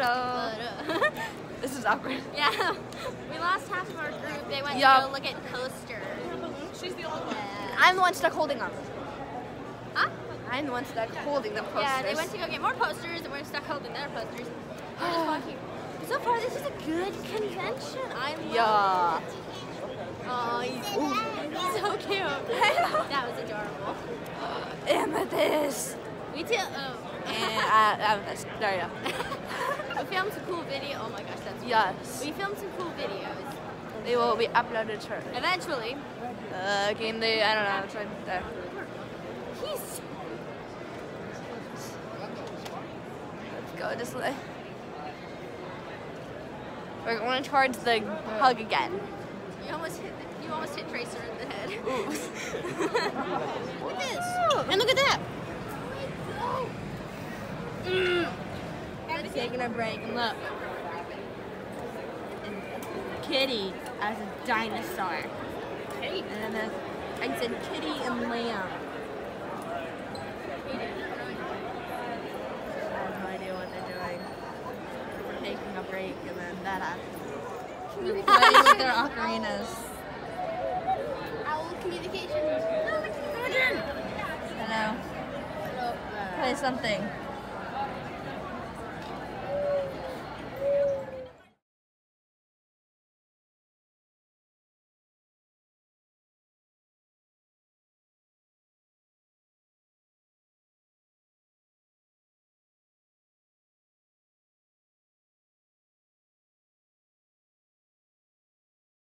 awkward. Yeah, we lost half of our group. They went Yup. to go look at posters. She's the only one. I'm the one stuck holding them. Huh? I'm the one stuck holding the posters. Yeah, they went to go get more posters, and we're stuck holding their posters. We're just walking. So far, this is a good convention. I love Yeah. it. Oh, he's, he's so cute. that was adorable. Amethyst. We did. Oh. And uh, amethyst. There you go. we filmed some cool video. Oh my gosh, that's. Yes. We filmed some cool videos. They will be uploaded to Eventually, uh, game day. I don't know. It's right there. he's. Let's go this way. We're going towards the hug again. You almost hit. You almost hit Tracer in the head. Look at this. And look at that. Taking a break and look. Kitty as a dinosaur. Hey. And then I said kitty and lamb. I have no idea what they're doing. We're taking a break and then that happens. They're playing with their ocarinas. Owl communication. I know. Play something.